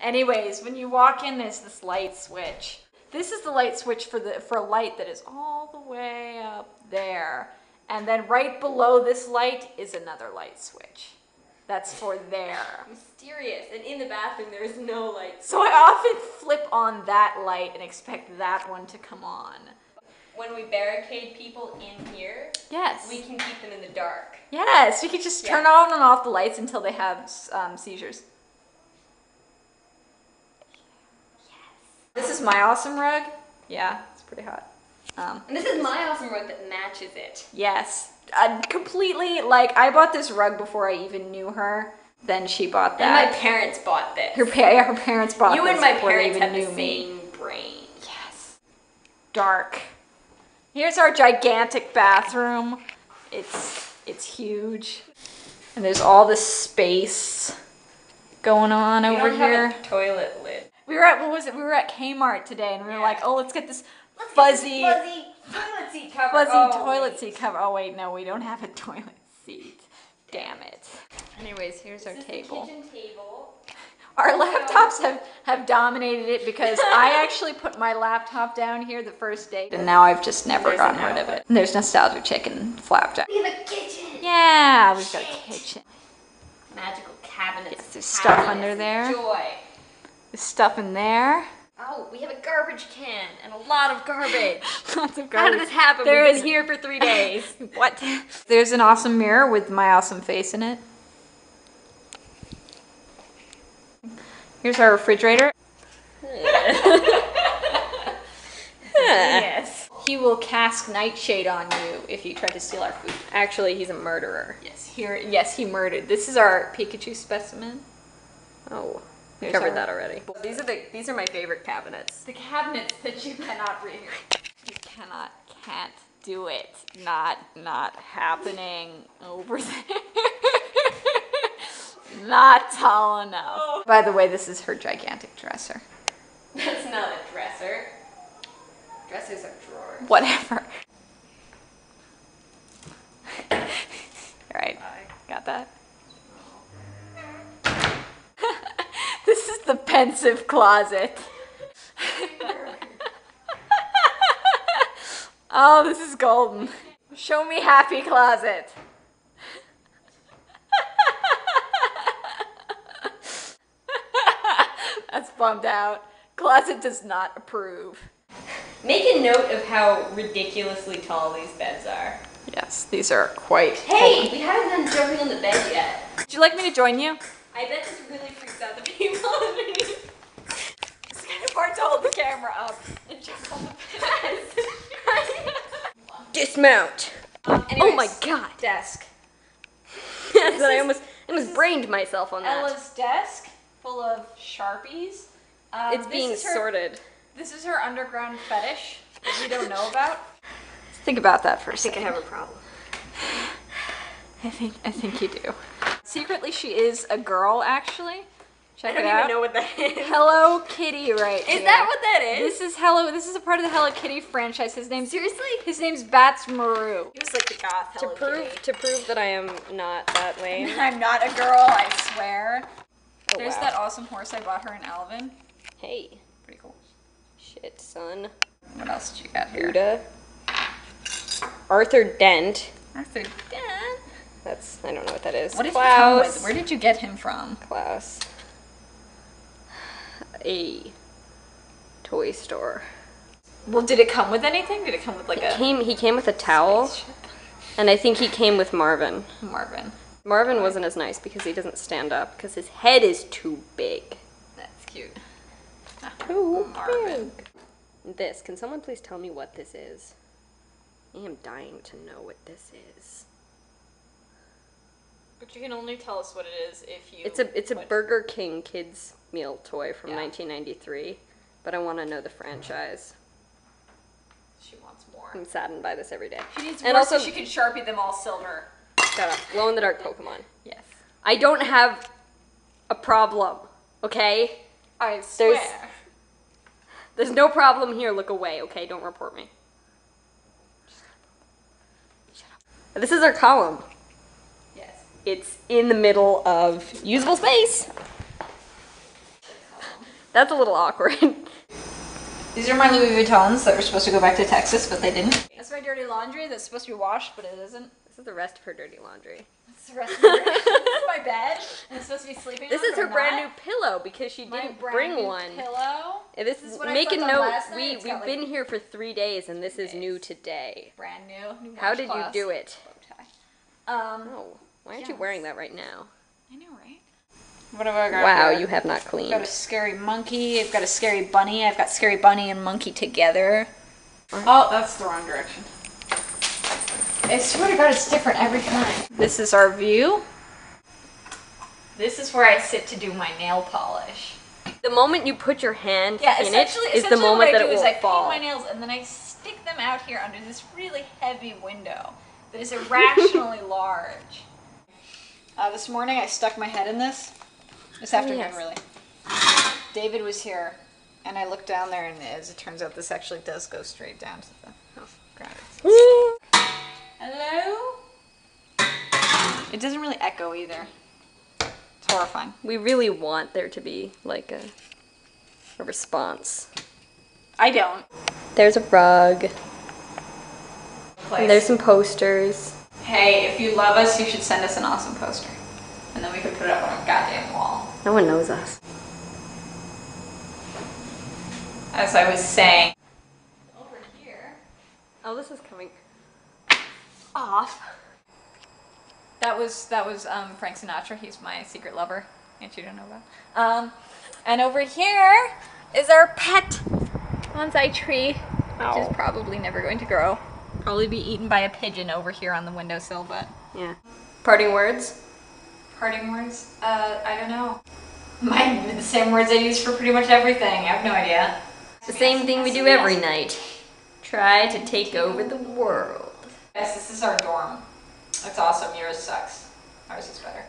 Anyways, when you walk in, there's this light switch. This is the light switch for the for a light that is all the way up there. And then right below this light is another light switch. That's for there. Mysterious. And in the bathroom, there is no light. So I often flip on that light and expect that one to come on. When we barricade people in here, Yes. we can keep them in the dark. Yes, we can just turn Yeah. on and off the lights until they have um, seizures. This is my awesome rug. Yeah, it's pretty hot. Um, And this is my awesome rug that matches it. yes, uh, completely. Like I bought this rug before I even knew her. Then she bought that. And my parents bought this. her, pa- yeah, her parents bought you this and my before parents even have knew the me. same brain. Yes. Dark. Here's our gigantic bathroom. It's it's huge. And there's all this space going on We over don't here. a toilet lid. We were at what was it? We were at Kmart today and we were like, "Oh, let's get this Let's get fuzzy this fuzzy toilet seat cover. fuzzy Oh, toilet wait. seat cover." Oh wait, no, we don't have a toilet seat. Damn it. Anyways, here's our This is the table. kitchen table. Our laptops have, have dominated it because I actually put my laptop down here the first day, and now I've just never There's gotten rid of it. And there's nostalgia chicken flapjack. We have a kitchen. Yeah, we've got a kitchen. Magical cabinets. Yes, there's stuff under there. Joy. Stuff in there. Oh, we have a garbage can and a lot of garbage. Lots of garbage. How did this happen? There We've is- been here for three days. What? There's an awesome mirror with my awesome face in it. Here's our refrigerator. yes. He will cast nightshade on you if you try to steal our food. Actually, he's a murderer. Yes, here. Yes, he murdered. This is our Pikachu specimen. Oh, we There's covered our- that already. These are the these are my favorite cabinets. The cabinets that you cannot read. You cannot, can't do it. Not, not happening over there. not tall enough. Oh. By the way, this is her gigantic dresser. That's not a dresser. Dressers are drawers. Whatever. right, got that? This is the pensive closet. oh, this is golden. Show me happy closet. That's bummed out. Closet does not approve. Make a note of how ridiculously tall these beds are. Yes, these are quite. Hey, we haven't done jumping on the bed yet. Would you like me to join you? I bet this really freaks out the people underneath. It's kind of hard to hold the camera up and jump on the Dismount. Um, Oh my god. Desk. Yes, I almost I almost brained myself on that. Ella's desk full of sharpies. Um, it's being her, sorted. This is her underground fetish that we don't know about. Think about that for a I think I have a problem. I think I think you do. Secretly, she is a girl. Actually, check I don't even out. know what that is. Hello Kitty, right Is here. that what that is? This is Hello. This is a part of the Hello Kitty franchise. His name Seriously? His name's Badtz-Maru. He was like the goth To Hello prove- Kitty. to prove that I am not that lame. I'm not a girl. I swear. Oh, There's wow. that awesome horse I bought her in Alvin. Hey, Pretty cool. shit, son. What else did you got here? Buddha. Arthur Dent. Arthur Dent. That's I don't know what that is. What did he come Klaus. with? Where did you get him from? Klaus. A toy store. Well, did it come with anything? Did it come with like He a came. He came with a towel, and I think he came with Marvin. Marvin. Marvin wasn't as nice because he doesn't stand up because his head is too big. That's cute. Ah, too Marvin. big. This. Can someone please tell me what this is? I am dying to know what this is. But you can only tell us what it is if you. It's a it's a put- Burger King kids meal toy from Yeah. 1993, but I want to know the franchise. She wants more. I'm saddened by this every day. She needs and more also, so she can sharpie them all silver. shut up. Glow in the dark Pokemon. Yes. I don't have a problem. Okay. I swear. There's- There's no problem here. Look away. Okay. Don't report me. Shut up. This is our column. Yes. It's in the middle of usable space. That's a little awkward. These are my Louis Vuittons that were supposed to go back to Texas, but they didn't. That's my dirty laundry that's supposed to be washed, but it isn't. this is the rest of her dirty laundry. That's the rest of my, this is my bed. And it's supposed to be sleeping This on, is her brand not. new pillow because she My didn't brand bring new one. Pillow. And This This is is make a note. last. We It's we've got, been here for three days, and this is days. new today. Brand new. new How did you do it? Bow tie. Um, Oh, why aren't you wearing that right now? I know, right? What have I got? Wow, here? you have not cleaned. I've cleaned. got a scary monkey. I've got a scary bunny. I've got scary bunny and monkey together. Oh, that's the wrong direction. I swear to God, it's different every time. This is our view. This is where I sit to do my nail polish. The moment you put your hand Yeah, in it essentially, is the essentially moment what that I do it is will I fall. paint my nails and then I stick them out here under this really heavy window that is irrationally large. Uh, this morning I stuck my head in this. This afternoon, yes. really. David was here, and I looked down there, and as it turns out, this actually does go straight down to the ground. Hello? It doesn't really echo either. It's horrifying. we really want there to be like a a response. I don't. There's a rug. And there's some posters. Hey, if you love us, you should send us an awesome poster. And then we could put it up on a goddamn wall. No one knows us. As I was saying. Over here. Oh, this is coming. Off. That was that was um, Frank Sinatra. He's my secret lover. And you don't know about. Um, and over here is our pet bonsai tree, which is probably never going to grow. Probably be eaten by a pigeon over here on the windowsill, but. Yeah. Parting words. Parting words? Uh, I don't know. My the same words I use for pretty much everything. I have no idea. The same thing we do every night. Try to take over the world. Yes, this is our dorm. It's awesome. Yours sucks. Ours is better.